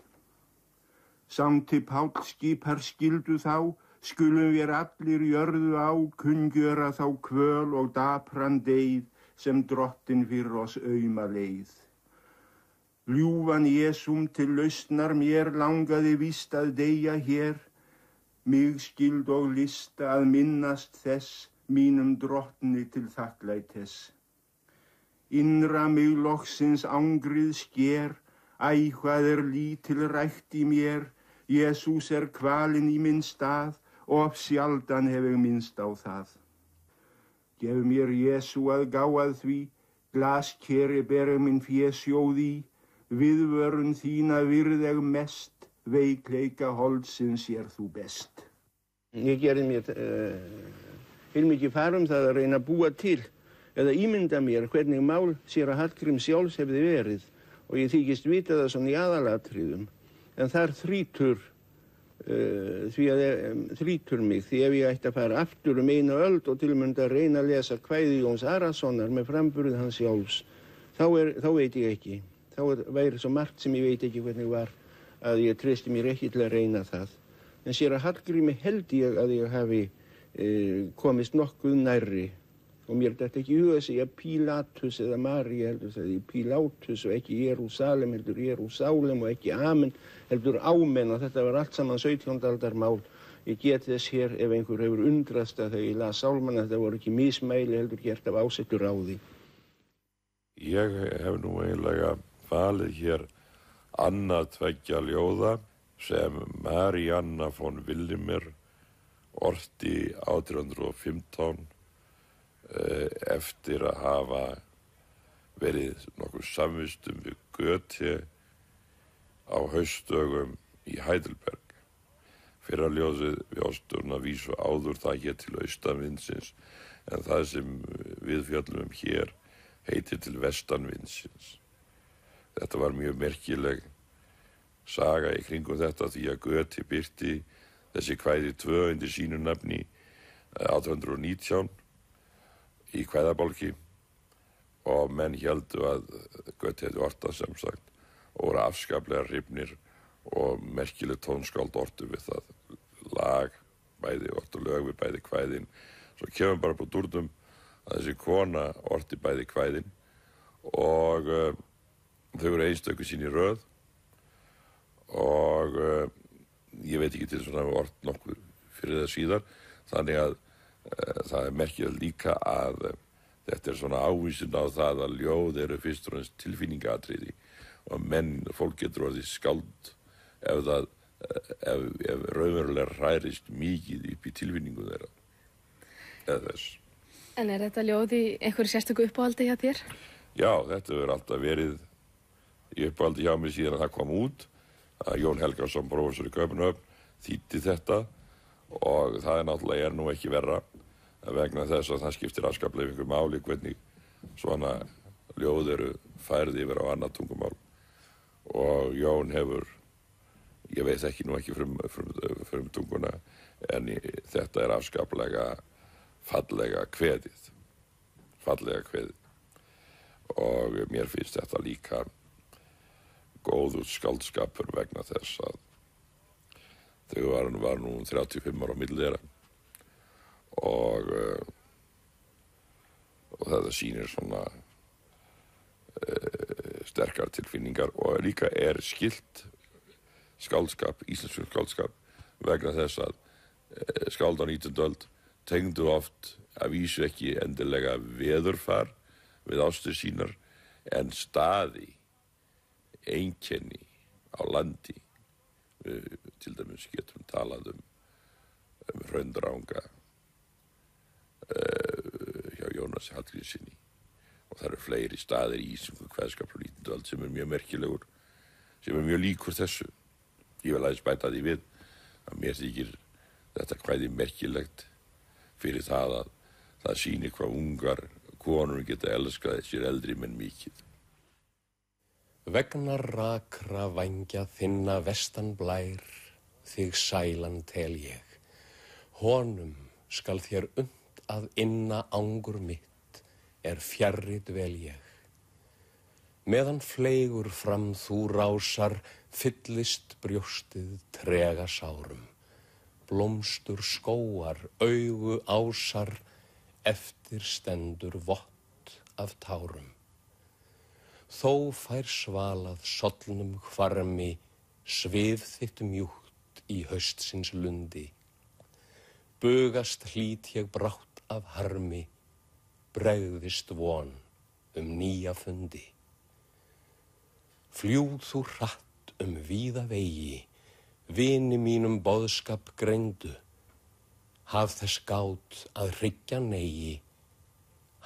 Samti Páll skipar skildu þá, skulum við allir jörðu á, kunngjöra þá kvöl og dapran deyð, sem drottin fyrir oss auðma leið. Ljúfan Jésum til lausnar mér langaði vist að deyja hér, mig skild og lista að minnast þess, mínum drottni til þakklætes. Innra mig loksins ángrið sker, Æ, hvað er lítil rætt í mér, Jésús er kvalinn í minn stað og sjaldan hef ég minnst á það. Gef mér Jésú að gá að því, glaskeri berið minn fjesjóði, viðvörun þína virðeg mest, veikleika holdsins er þú best. Ég gerði mér uh, heilmikið farum það að reyna að búa til eða ímynda mér hvernig mál sér að Hallgrím sjálfs hefði verið og ég þykist vita það svona í aðalatriðum en þar þrítur uh, því að um, þrítur mig því ef ég ætti að fara aftur um einu öld og til og með að reyna að lesa kvæði Jóns Arasonar með framburð hans sjálfs þá, er, þá veit ég ekki. Þá er, væri svo margt sem ég veit ekki hvernig var að ég treysti mér ekki til að reyna það. En sér að Hallgrími held ég að ég hafi uh, komist nokkuð nærri og mér þetta ekki huga sig að Pílatus eða Mari heldur það í Pílátus og ekki Jérúsalem heldur Jérúsálem og ekki Amen heldur Ámen. Og þetta var allt saman 17. aldar mál ég get þess hér ef einhver hefur undrast að þegar ég las sálmann þetta voru ekki mismæli heldur gert af ásettur á því Ég hef nú eiginlega falið hér annað tveggja ljóða sem Marianna von Willimer orti 1815 eftir að hafa verið nokkur samvistum við Göti á haustögum í Heidelberg. Fyrra ljóðið við ásturna vísu áður það hér til austanvindsins en það sem við fjallum um hér heitir til vestanvindsins. Þetta var mjög merkileg saga í kringum þetta því að Göti byrti þessi kvæði tvö undir sínu nafni 1819 í kvæðabálki og menn heldu að Göti hefði orta sem sagt og voru afskaplega hrifnir og merkileg tónskáld ortu við það lag, bæði ortu lög við bæði kvæðin. Svo kemur bara på dúrnum að þessi kona orti bæði kvæðin og uh, þau eru einstöku sín í röð og uh, ég veit ekki til þess að það var ort nokkuð fyrir það síðar. Þannig að það er merkilegt líka að þetta er svona ávísin á það að ljóð eru fyrst og næst tilfinningatriði og menn, fólk getur orðið skáld ef það ef, ef raunverulega hærist mikið upp í tilfinningu þeirra eða þess. En er þetta ljóð í einhverju sérstöku uppáhaldi hjá þér? Já, þetta hefur alltaf verið í uppáhaldi hjá mig síðan að það kom út að Jón Helgason, professor í Köpunöfn, þýtti þetta og það er náttúrulega er nú ekki verra vegna þess að það skiptir afskaplega ykkur máli hvernig svona ljóð eru færði yfir á annað tungumál. Og Jón hefur ég veit ekki nú ekki frum, frum, frum tunguna en þetta er afskaplega fallega kveðið. Fallega kveðið. Og mér finnst þetta líka góður skaldskapur vegna þess að þau var, var nú 35 ára á millera og uh, og þetta sýnir svona uh, sterkar tilfinningar og líka er skilt skaldskap, íslensku skaldskap vegna þess að uh, skáldan ítundöld tengdu oft að vísu ekki endilega veðurfar við ástur sínar en staði einkenni á landi við til dæmis getum talað um, um raundranga uh, hjá Jónas Hallgrímsinni og það eru fleiri staðir í Íslingu hvaðskapur lítindöld sem er mjög merkilegur sem er mjög líkur þessu ég vil aðeins bæta því við að mér þykir þetta hvaði merkilegt fyrir það að það sýnir hvað ungar konur geta elskað þessir eldri menn mikið. Vegna rakra vangja þinna vestan blær, þig sælan tel ég. Honum skal þér und að inna ángur mitt, er fjarrit vel ég. Meðan fleigur fram þú rásar, fyllist brjóstið trega sárum. Blómstur skóar, augu ásar, eftir stendur vott af tárum. Þó fær svalað sollnum hvarmi, svið þitt mjúkt í haustsins lundi. Bugast hlít ég brátt af harmi, bregðist von um nýja fundi. Fljúð þú hratt um víða vegi, vini mínum boðskap greindu, haf þess gátt að hryggja negi,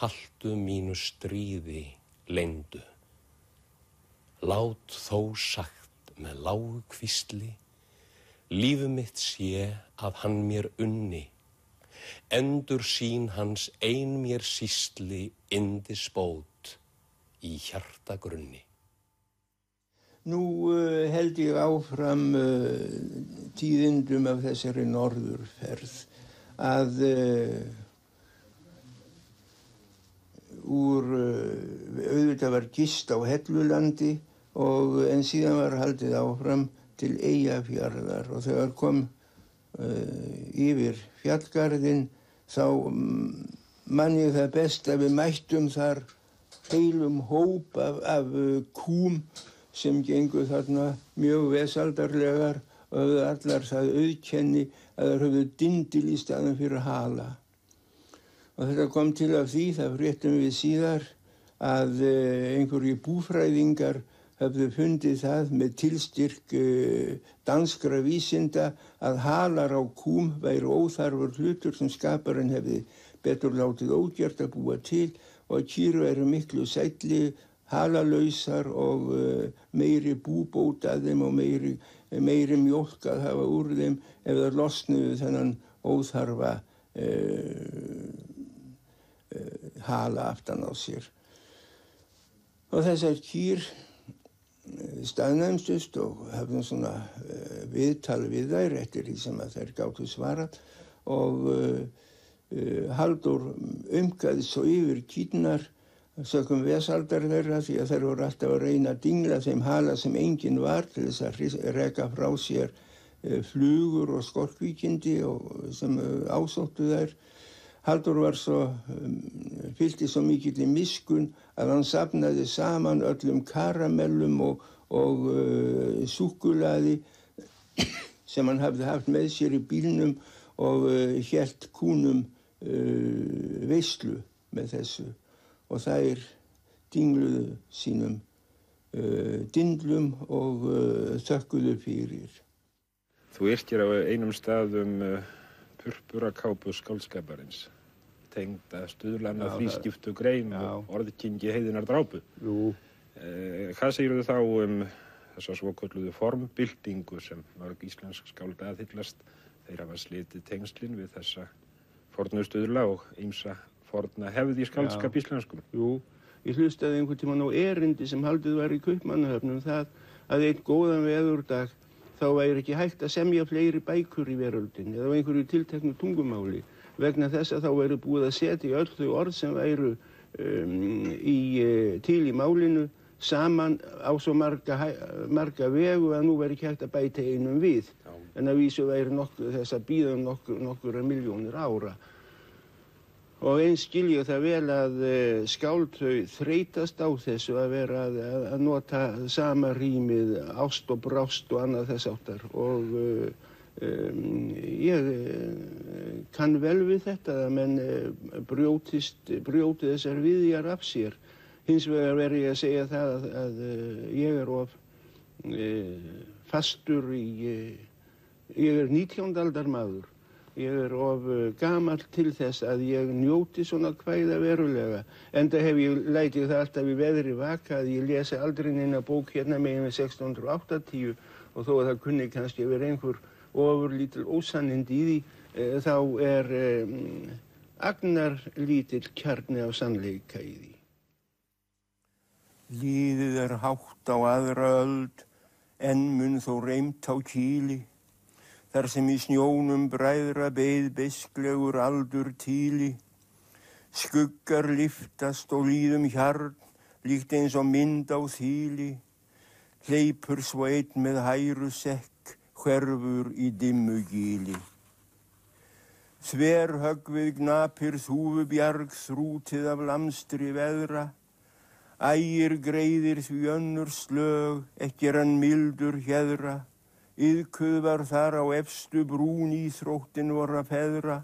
haltu mínu stríði leindu. Lát þó sagt með lágu kvistli, lífu mitt sé að hann mér unni, endur sín hans ein mér sístli indi spót í hjarta grunni. Nú uh, held ég áfram uh, tíðindum af þessari norðurferð að uh, úr auðvitað var gist á Hellulandi og en síðan var haldið áfram til Eyjafjarðar og þegar kom yfir fjallgarðin þá mann ég það best að við mættum þar heilum hóp af, af kúm sem gengur þarna mjög vesaldarlegar og höfðu allar það auðkenni að það höfðu dindil í staðan fyrir hala. Og þetta kom til af því, það fréttum við síðar, að einhverju búfræðingar höfðu fundið það með tilstyrk danskra vísinda að halar á kúm væri óþarfur hlutur sem skaparinn hefði betur látið ógjört að búa til og að kýru eru miklu sætli halalausar og uh, meiri búbót að þeim og meiri, meiri mjólk að hafa úr þeim ef það losnuðu þennan óþarfa uh, uh, hala aftan á sér. Og þessar kýr staðnæmstust og hafðum svona viðtal við þær eftir því sem að þær gáttu svarat og Haldur umgæði svo yfir kýrnar sökum vesaldar þeirra því að þeir voru alltaf að reyna að dingla þeim hala sem enginn var til þess að reka frá sér flugur og skorkvíkindi og sem ásóttu þær. Haldur var svo, fylgti svo mikill í miskun að hann sapnaði saman öllum karamellum og, og uh, súkulaði sem hann hafði haft með sér í bílnum og uh, helt kúnum uh, veislu með þessu og þær dingluðu sínum dindlum og þökkuðu fyrir. Þú yrkir á einum staðum purpurakápu skálskaparins. Tengda stuðlana Já, þrískiptu grein og orðkingi heiðinar drápu. Jú. Eh, hvað segir þau þá um þessa svokölluðu formbyltingu sem mörg íslensk skáld aðhyllast? Þeir hafa slitið tengslin við þessa fornu stuðla og ýmsa forna hefði í skáldskap Já. íslenskum. Jú, ég hlustaði einhvern tímann á erindi sem haldið var í Kaupmannahöfnum það að einn góðan veðurdag þá væri ekki hægt að semja fleiri bækur í veröldin eða á einhverju tilteknu tungumáli vegna þess að þá væri búið að setja öll þau orð sem væru um, í, uh, til í málinu saman á svo marga, marga vegu að nú væri hægt að bæta einum við. En að vísu væri nokkuð, þess að býða um nokkur, nokkura miljónir ára. Og eins skil ég það vel að skáld þau þreytast á þessu að vera að, að, nota sama rýmið ást og brást og annað þess áttar og um, ég uh, kann vel við þetta að menn brjótist, brjóti þessar viðjar af sér. Hins vegar verður ég að segja það að, uh, ég er of fastur í, ég er 19. aldar maður Ég er of gamall til þess að ég njóti svona kvæða verulega. Enda hef ég lætið það alltaf í veðri vaka að ég lesi aldrei neina bók hérna megin við 1680 og þó að það kunni kannski vera einhver ofur lítil ósannindi í því, eh, þá er um, agnar lítill kjarni á sannleika í því. Líðið er hátt á aðra öld, en mun þó reymt á kýli, þar sem í snjónum bræðra beið besklegur aldur tíli. Skuggar liftast og líðum hjarn, líkt eins og mynd á þýli. Hleypur svo einn með hæru sekk, hverfur í dimmu gíli. Þverhögg við gnapir þúfu bjargs rútið af lamstri veðra. Ægir greiðir því önnur slög, ekki hann mildur hérra. Yðkuð var þar á efstu brún í þróttin vorra feðra.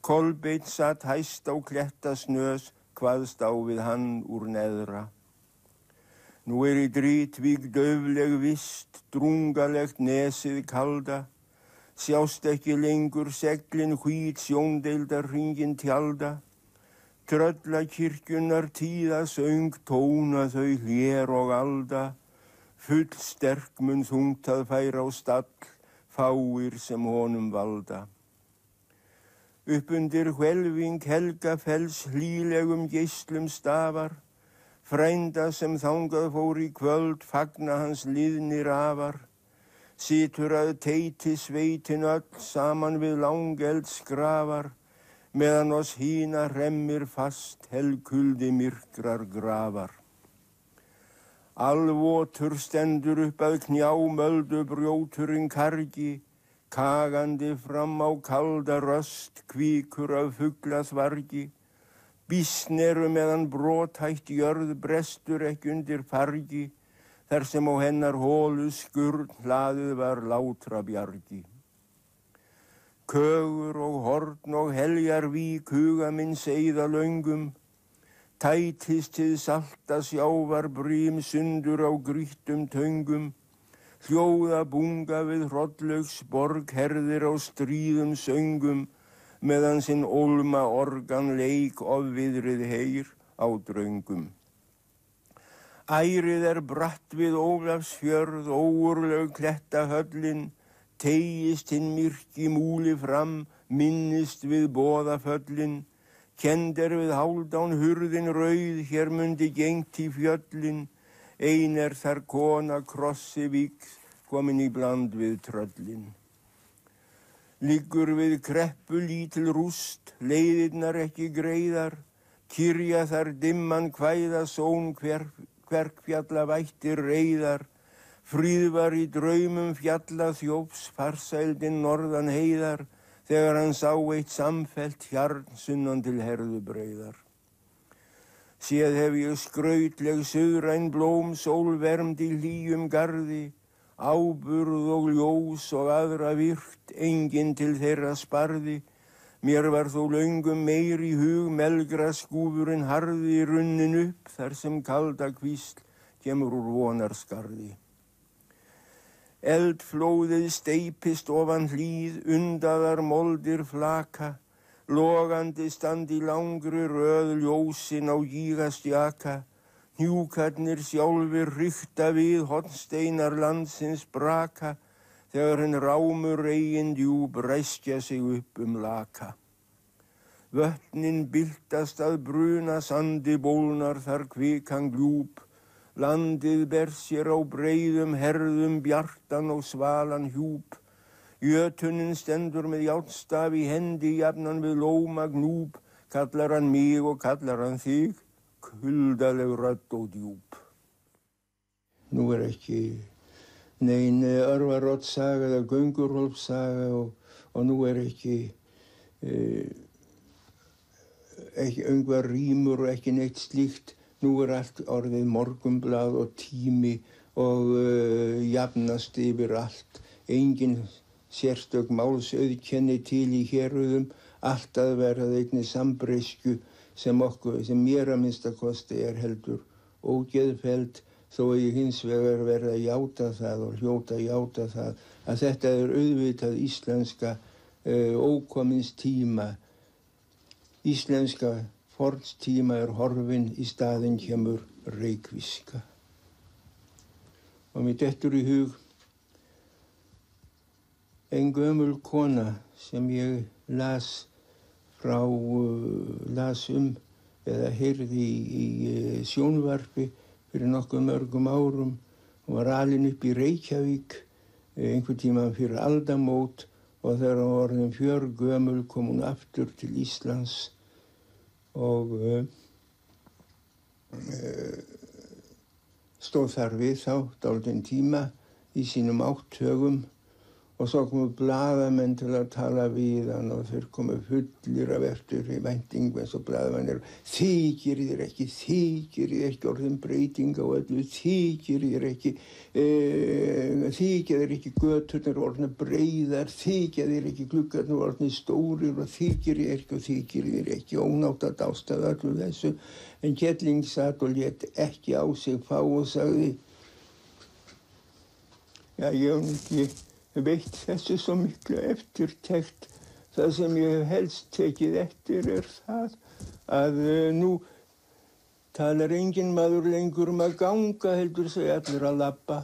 Kolbeitt satt hæst á kletta snös, hvaðst á við hann úr neðra. Nú er í drítvík döfleg vist, drungalegt nesið kalda. Sjást ekki lengur seglin hvít sjóndeildar hringin tjalda. Trölla kirkjunar tíða söng tóna þau hér og alda. Full sterk mun þungt að færa á stall, fáir sem honum valda. Upp undir hvelving helgafells hlýlegum geislum stafar, frænda sem þangað fór í kvöld fagna hans liðnir afar, situr að teiti sveitin öll saman við langeld skrafar, meðan oss hína remmir fast helkuldi myrkrar grafar. Alvotur stendur upp að knjá möldu brjóturinn kargi, kagandi fram á kalda röst, kvíkur af fugglaþvargi. Bísneru meðan brotætt jörð brestur ekki undir fargi, þar sem á hennar hólu skurn hlaðið var látra bjargi. Kögur og horn og heljar vík huga minn segða löngum, Tætist til salta sjávar brím sundur á grýttum töngum, hljóða bunga við hrollaugs borg herðir á stríðum söngum, meðan sinn ólma organ leik ofviðrið heyr á draungum. Ærið er bratt við Ólafsfjörð, óurlaug kletta höllin, tegist hinn myrki múli fram, minnist við bóðaföllin, Kend er við háldán hurðin rauð, hér mundi gengt í fjöllin, ein er þar kona krossi víks, komin í bland við tröllin. Liggur við kreppu lítil rúst, leiðirnar ekki greiðar, kyrja þar dimman hvæða són hver, hverk fjalla vættir reyðar, fríðvar í draumum fjalla þjóps farsældin norðan heiðar, þegar hann sá eitt samfelt hjarn sunnan til herðu breyðar. Séð hef ég skrautleg suðræn blóm sólvermd í hlýjum gardi, áburð og ljós og aðra virt, enginn til þeirra sparði, mér var þó laungum meir í hug melgra skúfurinn harði runnin upp þar sem kalda kvísl kemur úr vonarskarði. Eldflóðið steipist ofan hlýð, undaðar moldir flaka, logandi standi langri röð ljósin á gígastjaka, Hjúkarnir sjálfur hrykta við hotsteinar landsins braka þegar henn rámur eigin djúb ræskja sig upp um laka. Vötnin byltast að bruna sandi bólnar þar kvikan gljúp, landið ber sér á breyðum herðum bjartan og svalan hjúp, jötunin stendur með játstaf í hendi jafnan við lóma gnúp, kallar hann mig og kallar hann þig, kuldaleg rödd og djúp. Nú er ekki nein örvaróttsaga eða göngurhólpsaga og, og nú er ekki, e, ekki öngvar rýmur og ekki neitt slíkt. Nú er allt orðið morgumblad og tími og uh, jafnast yfir allt. Engin sérstök málsauðkenni til í héruðum, allt að verða einni sambreysku sem okkur, sem mér að minnstakosti er heldur ógeðfeld þó að ég hins vegar verða að játa það og hljóta að játa það að þetta er auðvitað íslenska uh, ókomins tíma. Íslenska forns tíma er horfin í staðin kemur reikviska. Og mér dettur í hug einn gömul kona sem ég las frá uh, las um eða heyrði í, í uh, sjónvarpi fyrir nokkuð mörgum árum. Hún var alin upp í Reykjavík einhver tíma fyrir aldamót og þegar hún var orðin fjör gömul kom hún aftur til Íslands og uh, uh, stóð þar við þá dálítinn tíma í sínum áttögum og svo komu bladamenn til að tala við hann og þeir komu fullir af eftir í vendingu eins og bladamenn eru. Þykir þér ekki, þykir þér ekki orðin breyting á öllu, þykir þér ekki e, þykir þér ekki göturnar orðin breyðar, þykir þér ekki gluggarnar orðin stórir og þykir þér ekki og þykir þér ekki. Ónátt að dástaða öllu þessu. En Kjelling satt og let ekki á sig fá og sagði Já, ég hef ekki veitt þessu svo miklu eftirtekt. Það sem ég hef helst tekið eftir er það að uh, nú talar engin maður lengur um að ganga heldur segja allir að lappa.